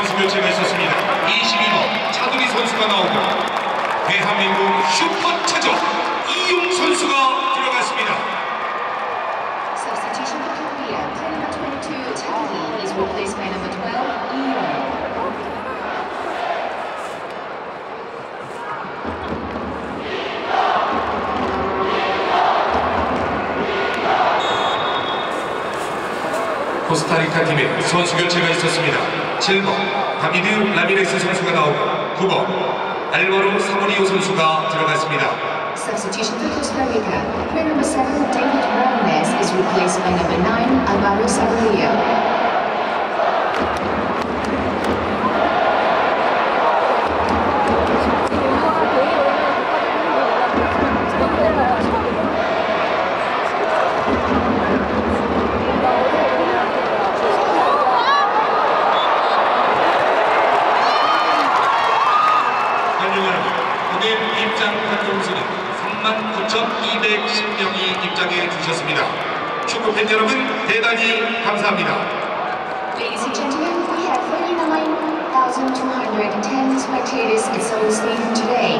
선수 교체가 있었습니다. 22번 차두리 선수가 나오고 대한민국 슈퍼 차저 이용 선수가 들어갔습니다. Substitution for Korea. Player number 22, Chaghi, is replaced by number 12, Lee Young. 코스타리카 팀에 선수 교체가 있었습니다. 7번 다비드 라미레스 선수가 나오고 9번 알바로 사모리오 선수가 들어갔습니다. Substitution for Costa Rica. Player number 7, David Ramirez, is replaced by number 9, Alvaro Saborio. 39,210명이 입장해 주셨습니다. 축구 팬 여러분 대단히 감사합니다. Ladies and gentlemen, we have 39,210 spectators at Seoul Stadium today.